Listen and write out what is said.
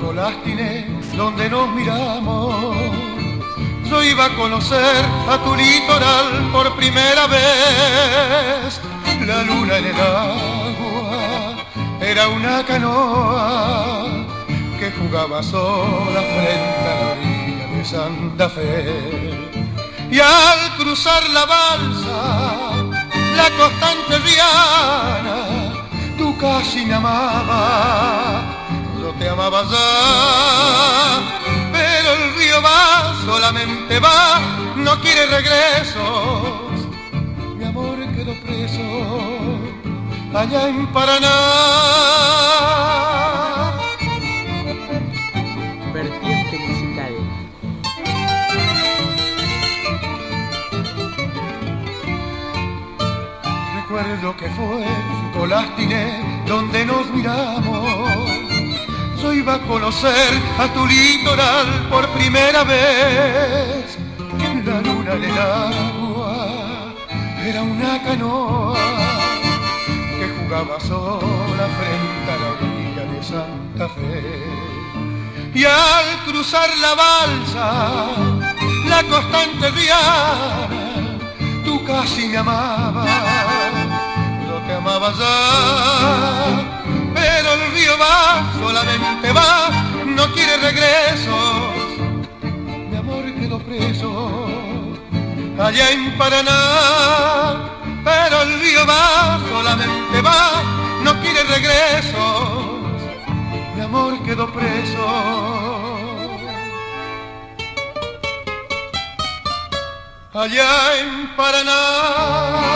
Colastine, donde nos miramos. Yo iba a conocer a tu litoral por primera vez. La luna en el agua era una canoa que jugaba sola frente a la orilla de Santa Fe. Y al cruzar la balsa, la constante riana, tú casi me amabas, te amaba ya, pero el río va, solamente va, no quiere regresos, mi amor quedó preso allá en Paraná. Vertiente musical. Recuerdo que fue Colastine donde nos miramos. Yo iba a conocer a tu litoral por primera vez. La luna en el agua era una canoa que jugaba sola frente a la orilla de Santa Fe. Y al cruzar la balsa, la constante diana, tú casi me amabas, yo te amaba ya, regresos, mi amor quedó preso allá en Paraná, pero el río va, solamente va, no quiere regresos, mi amor quedó preso. Allá en Paraná.